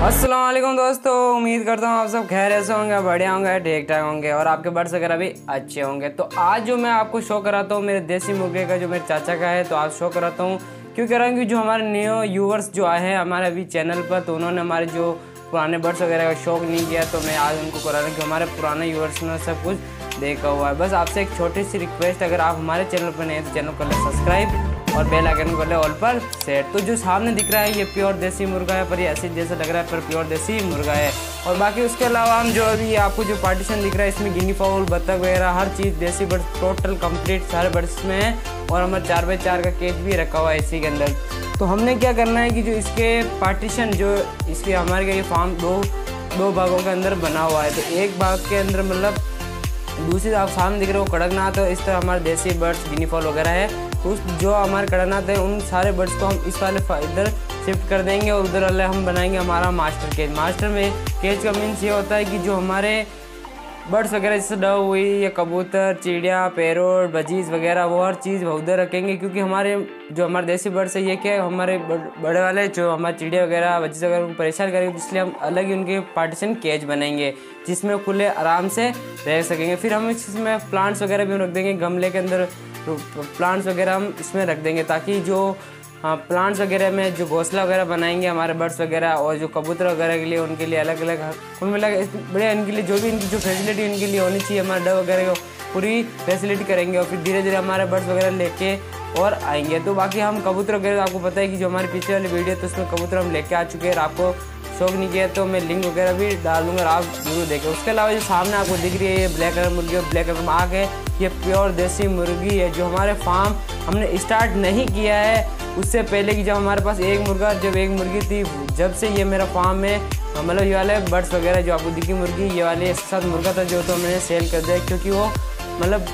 असलम दोस्तों, उम्मीद करता हूँ आप सब खैर ऐसे होंगे, बढ़िया होंगे ठीक ठाक होंगे और आपके बर्ड्स वगैरह भी अच्छे होंगे। तो आज जो मैं आपको शो कराता हूँ, मेरे देसी मुर्गे का जो मेरे चाचा का है तो आज शो कराता हूँ। क्यों कह रहा हूँ कि जो हमारे न्यू यूवर्स जो आए हैं, हमारे अभी चैनल पर तो उन्होंने हमारे जो पुराने बर्ड्स वगैरह का शौक नहीं किया तो मैं आज उनको करा रहा हूँ कि हमारे पुराने यूवर्स ने सब कुछ देखा हुआ है। बस आपसे एक छोटी सी रिक्वेस्ट अगर आप हमारे चैनल पर नहीं तो चैनल को सब्सक्राइब और बेल आइकन को ले ऑल पर सेट तो जो सामने दिख रहा है, ये प्योर देसी मुर्गा है, पर ये ऐसे जैसा लग रहा है, पर प्योर देसी मुर्गा है। और बाकी उसके अलावा हम जो अभी आपको जो पार्टीशन दिख रहा है, इसमें गिनी फाउल बत्तख वगैरह, हर चीज़ देसी बर्ड्स टोटल कंप्लीट सारे बर्ड्स में है। और हमारे चार बाई चार का केज भी रखा हुआ है इसी के अंदर। तो हमने क्या करना है कि जो इसके पार्टीशन जो इसके हमारे का ये फार्म दो दो भागों के अंदर बना हुआ है। तो एक भाग के अंदर मतलब दूसरी आप सामने दिख रहे हो, कड़कनाथ है इस तरह हमारे देसी बर्ड्स गिनी फॉल वगैरह है। तो उस जो हमारे कड़कनाथ है, उन सारे बर्ड्स को हम इस वाले इधर शिफ्ट कर देंगे और उधर वाले हम बनाएँगे हमारा मास्टर केज। मास्टर में केज का मीन्स ये होता है कि जो हमारे बर्ड्स वगैरह जैसे डव हुई या कबूतर, चिड़िया पैरोट बजीज वगैरह, वो हर चीज़ उधर रखेंगे क्योंकि हमारे जो हमारे देसी बर्ड्स है, ये क्या हमारे बड़े वाले जो हमारे चिड़िया वगैरह, बजीज वगैरह उनको परेशान करेंगे इसलिए हम अलग ही उनके पार्टीशन केज बनाएँगे, जिसमें खुले आराम से रह सकेंगे। फिर हम इसमें प्लांट्स वगैरह भी रख देंगे गमले के अंदर प्लांट्स वगैरह हम इसमें रख देंगे ताकि जो हाँ प्लांट्स वगैरह में जो घोंसला वगैरह बनाएँगे हमारे बर्ड्स वगैरह और जो कबूतर वगैरह के लिए उनके लिए अलग अलग उनमें लगा बढ़िया इनके लिए जो भी इनकी जो फैसिलिटी इनके लिए होनी चाहिए, हमारे डब वगैरह को पूरी फैसिलिटी करेंगे और फिर धीरे धीरे हमारे बर्ड्स वगैरह लेके और आएँगे। तो बाकी हम कबूतर वगैरह, आपको पता है कि जो हमारे पीछे वाली वीडियो तो उसमें कबूतर हम लेके आ चुके हैं आपको शौक नहीं किया तो मैं लिंक वगैरह भी डाल दूँगा आप ज़रूर देखें। उसके अलावा जो सामने आपको दिख रही है, ये ब्लैक कलर मुर्गी और ब्लैक कलर में आग है। ये प्योर देसी मुर्गी है, जो हमारे फार्म हमने स्टार्ट नहीं किया है। उससे पहले की जब हमारे पास एक मुर्गा, जब एक मुर्गी थी, जब से ये मेरा फार्म है मतलब ये वाले बर्ड्स वगैरह जो आपको दिखी मुर्गी, ये वाले इसके साथ मुर्गा था जो तो मैंने सेल कर दिया, क्योंकि वो मतलब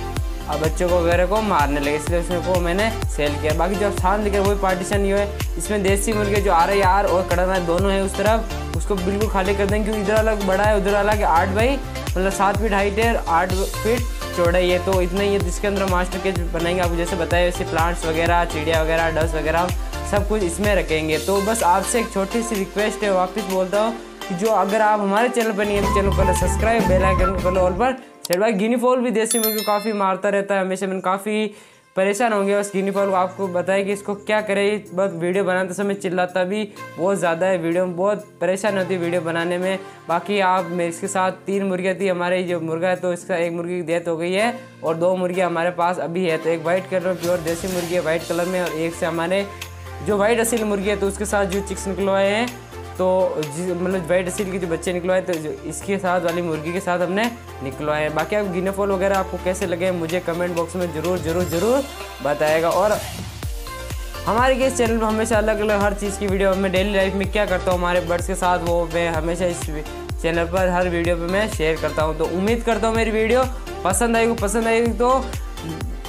बच्चों को वगैरह को मारने लगे, इसलिए उसमें को मैंने सेल किया। बाकी जो स्थान दिखे वही पार्टीशन ये है। इसमें देसी मुर्गे जो आर यार, और कड़कनाथ दोनों है उस तरफ़, उसको बिल्कुल खाली कर देंगे, क्योंकि इधर अलग बड़ा है, उधर अलग आठ बाई मतलब सात फीट हाइट है, आठ फीट चौड़ाई है तो। इतना ही है, जिसके अंदर मास्टर केज बनाएँगे। आपको जैसे बताया वैसे प्लांट्स वगैरह, चिड़िया वगैरह, डस्ट वगैरह, सब कुछ इसमें रखेंगे। तो बस आपसे एक छोटी सी रिक्वेस्ट है, वापस बोलता हूँ कि जो अगर आप हमारे चैनल पर नहीं है तो चैनल को सब्सक्राइब बेल आइकन को ऑल पर सेट भाई गिनी फॉल भी देसी मुर्गी काफ़ी मारता रहता है, हमेशा मैंने काफ़ी परेशान होंगे बस गिनी फॉल आपको बताया कि इसको क्या करें। बस वीडियो बनाते समय चिल्लाता भी बहुत ज़्यादा है वीडियो में, बहुत परेशान होती है वीडियो बनाने में। बाकी आप मैं इसके साथ तीन मुर्गियाँ थी, हमारे जो मुर्गा है तो इसका एक मुर्गी की डेथ हो गई है और दो मुर्गियाँ हमारे पास अभी है। तो एक वाइट कलर में प्योर देसी मुर्गी है वाइट कलर में और एक से हमारे जो वाइट असील मुर्गी है तो उसके साथ जो चिक्स निकलवाए हैं। तो जिस मतलब वाइट सील के जो बच्चे निकलवाए तो इसके साथ वाली मुर्गी के साथ हमने निकलवाए बाकी आप गिनेफॉल वगैरह आपको कैसे लगे, मुझे कमेंट बॉक्स में ज़रूर ज़रूर ज़रूर बताएगा। और हमारे के चैनल में हमेशा अलग अलग हर चीज़ की वीडियो मैं डेली लाइफ में क्या करता हूँ, हमारे बर्ड्स के साथ वो मैं हमेशा इस चैनल पर हर वीडियो पे मैं शेयर करता हूँ। तो उम्मीद करता हूँ मेरी वीडियो पसंद आएगी पसंद आएगी तो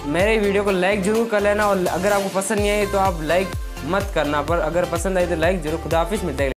मेरे वीडियो को लाइक ज़रूर कर लेना। और अगर आपको पसंद नहीं आई तो आप लाइक मत करना। पर अगर पसंद आई तो लाइक ज़रूर, खुदाफिश मिलता